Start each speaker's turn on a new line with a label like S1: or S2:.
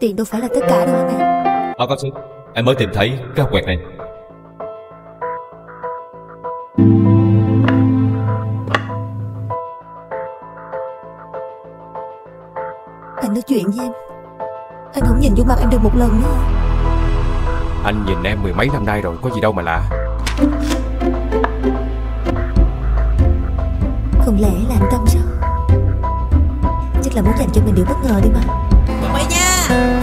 S1: Tiền đâu phải là tất cả đâu anh em
S2: Báo cáo sếp Em mới tìm thấy cái quẹt này.
S1: Anh nói chuyện với em. Anh không nhìn vô mặt em được một lần nữa.
S3: Anh nhìn em mười mấy năm nay rồi Có gì đâu mà lạ.
S1: Không lẽ là anh tâm sao? Chắc là muốn dành cho mình điều bất ngờ đi mà turn